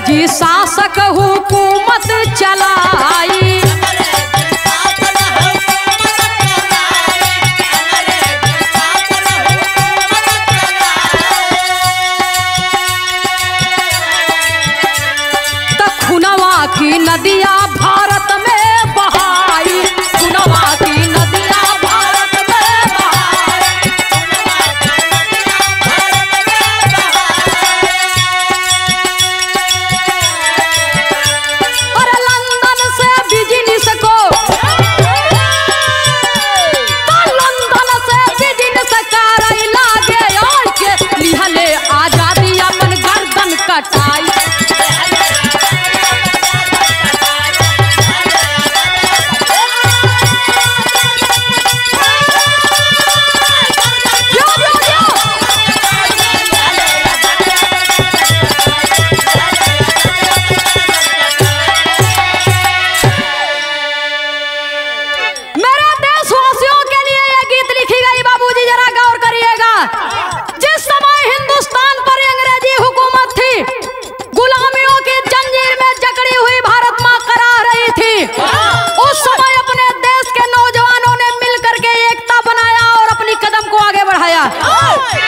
अंग्रेज़ी शासक हुकूमत चलाई। तखुनवा की नदिया भारत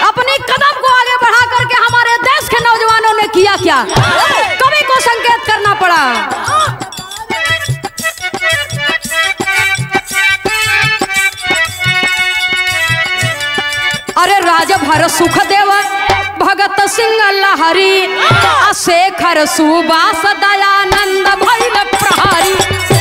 अपनी कदम को आगे बढ़ा करके हमारे देश के नौजवानों ने किया क्या? कवि को संकेत करना पड़ा। अरे राजभर सुखदेव, भगत सिंह लहरी शेखर सुबास दयानंद भैल प्रहरी।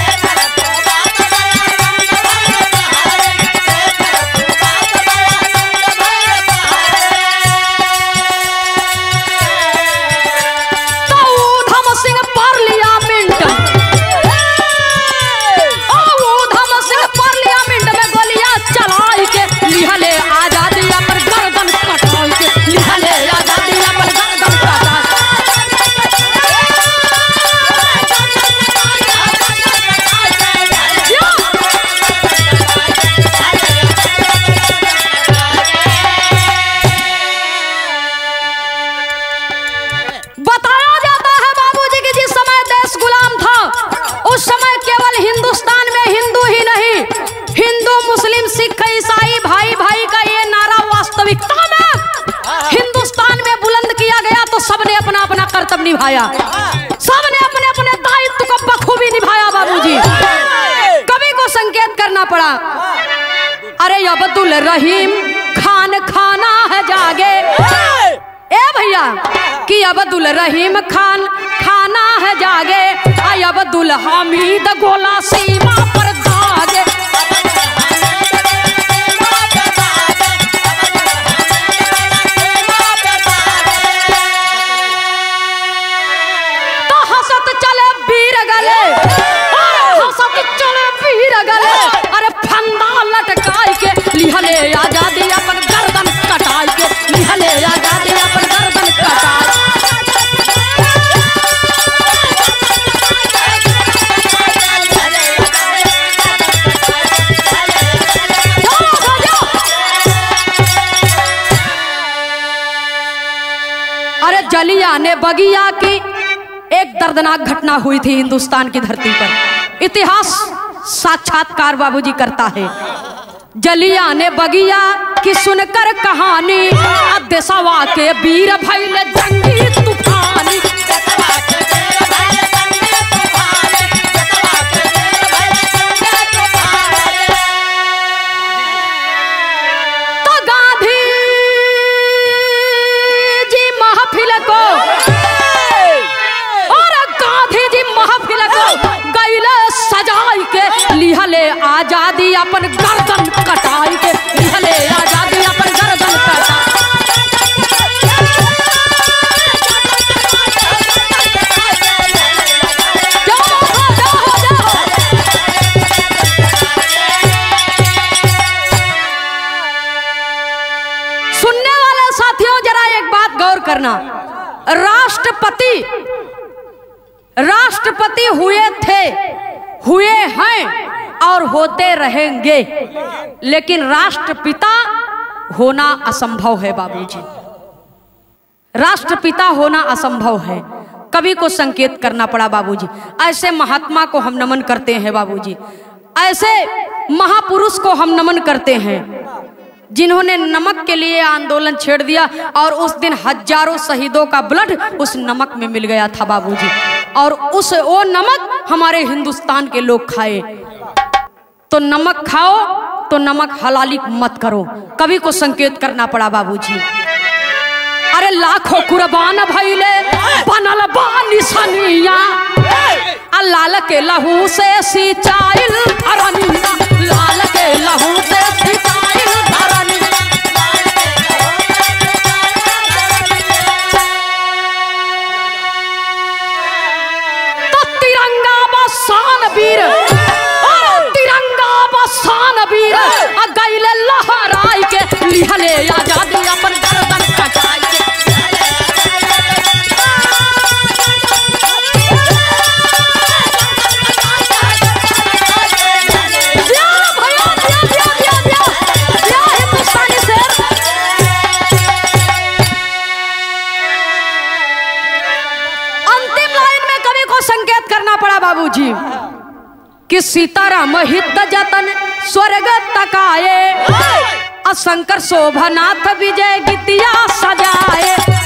निभाया सबने अपने अपने दायित्व को बखूबी निभाया बाबूजी कवि को संकेत करना पड़ा अरे अब्दुल रहीम खान खाना है जागे ए भैया कि अब्दुल रहीम खान खाना है जागे अब्दुल हामिद गोला सीमा पर दागे। फंदा लटकाई के लिहले आज़ादी अपन गर्दन कटाई के लिहले आज़ादी अपन गर्दन कटाई। अरे जलिया ने बगिया की दर्दनाक घटना हुई थी हिंदुस्तान की धरती पर। इतिहास साक्षात्कार बाबूजी करता है। जलिया ने बगिया की सुनकर कहानी के वीर भैल जंगी तूफानी। आज़ादी अपन गर्दन कटाई के लिहले आज़ादी अपन गर्दन कटाई। जाओ, जाओ, जाओ। सुनने वाले साथियों जरा एक बात गौर करना। राष्ट्रपति राष्ट्रपति हुए थे हुए हैं। और होते रहेंगे। लेकिन राष्ट्रपिता होना असंभव है बाबूजी। राष्ट्रपिता होना असंभव है। कवि को संकेत करना पड़ा बाबूजी। ऐसे महात्मा को हम नमन करते हैं बाबूजी। ऐसे महापुरुष को हम नमन करते हैं। जिन्होंने नमक के लिए आंदोलन छेड़ दिया और उस दिन हज़ारों शहीदों का ब्लड उस नमक में मिल गया था बाबूजी। और उस वो नमक हमारे हिंदुस्तान के लोग खाए। तो नमक खाओ तो नमक हलाली मत करो। कभी को संकेत करना पड़ा बाबूजी। अरे लाखों कुर्बान भैले बनल बा लाल के लहू से सिंचाई लाल के लहू से सिंचाई बाबूजी। कि सीताराम हित जतन स्वर्ग तक तकाए अशंकर शोभनाथ विजय गीतिया सजाए।